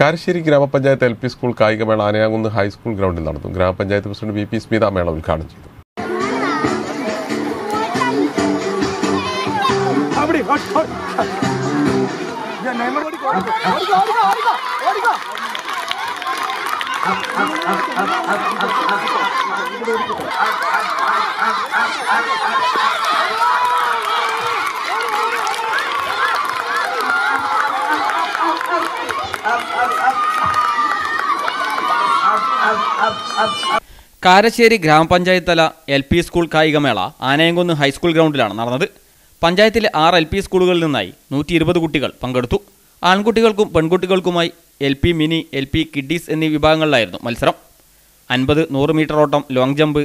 കാരശ്ശേരി ഗ്രാമപഞ്ചായത്ത് L P school കായികമേള ആനയാകുന്ന് high school ഗ്രൗണ്ടിൽ നടന്നു. ഗ്രാമപഞ്ചായത്ത് പ്രസിഡന്റ് വി പി സ്മിത മേള ഉദ്ഘാടനം ചെയ്തു ഓടിക്കോ, ഓടിക്കോ, ഓടിക്കോ, ഓടിക്കോ, ഓടിക്കോ. കാരശ്ശേരി ഗ്രാമപഞ്ചായത്ത് തല എൽ പി സ്കൂൾ കായികമേള ആനയംകുന്ന് ഹൈസ്കൂൾ ഗ്രൗണ്ടിലാണ് നടന്നത്. പഞ്ചായത്തിലെ ആറ് എൽ പി സ്കൂളുകളിൽ നിന്നായി നൂറ്റി ഇരുപത് കുട്ടികൾ പങ്കെടുത്തു. ആൺകുട്ടികൾക്കും പെൺകുട്ടികൾക്കുമായി L P mini L P kiddies എന്നീ വിഭാഗങ്ങളിലായിരുന്നു മത്സരം. അൻപത് നൂറ് മീറ്റർ ഓട്ടം long jump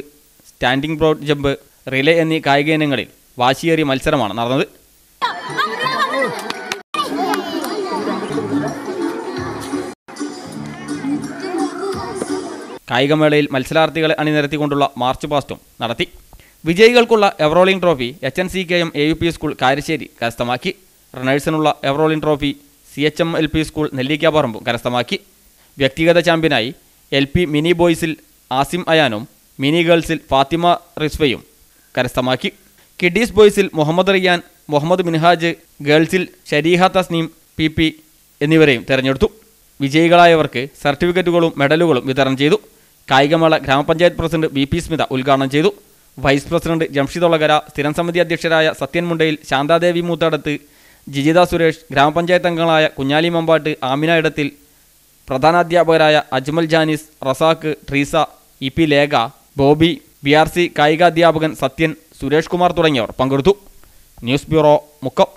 standing broad jump relay എന്നീ കായിക ഇനങ്ങളിൽ വാശിയേറിയ മത്സരമാണ് നടന്നത്. കായികമേളയിൽ മത്സരാർത്ഥികളെ അണിനിരത്തിക്കൊണ്ടുള്ള മാർച്ച് പാസ്റ്റും നടത്തി. വിജയികൾക്കുള്ള ever rolling trophy H N C K M A U P school Karassery കരസ്ഥമാക്കി. റണ്ണേഴ്സിനുള്ള ever rolling trophy C H M L P school നെല്ലിക്കാപ്പറമ്പും കരസ്ഥമാക്കി. വ്യക്തിഗത ചാമ്പ്യനായി എൽ പി മിനി ബോയ്സിൽ ആസിം അയാനും മിനി ഗേൾസിൽ ഫാത്തിമ റിസ്വയും കരസ്ഥമാക്കി. കിഡീസ് ബോയ്സിൽ മുഹമ്മദ് റിയാൻ മുഹമ്മദ് മിൻഹാജ് ഗേൾസിൽ ഷരീഹ തസ്നീം പി പി എന്നിവരെയും തെരഞ്ഞെടുത്തു. വിജയികളായവർക്ക് സർട്ടിഫിക്കറ്റുകളും മെഡലുകളും വിതരണം ചെയ്തു. കായികമേള ഗ്രാമപഞ്ചായത്ത് പ്രസിഡന്റ് വി പി സ്മിത ഉദ്ഘാടനം ചെയ്തു. വൈസ് പ്രസിഡന്റ് ജംഷിദ് ഒളകര സ്ഥിരം സമിതി അധ്യക്ഷരായ സത്യൻ മുണ്ടയിൽ ശാന്താദേവി മൂത്തടത്ത് ജിജിത സുരേഷ് ഗ്രാമപഞ്ചായത്ത് അംഗങ്ങളായ Kunjali Mambat Amina ഇടത്തിൽ പ്രധാനാധ്യാപകരായ Ajmal Janis Razak Treesa E P Lekha Bobby B R C കായികാധ്യാപകൻ Sathyan Suresh Kumar തുടങ്ങിയവർ പങ്കെടുത്തു. News bureau Mukkam.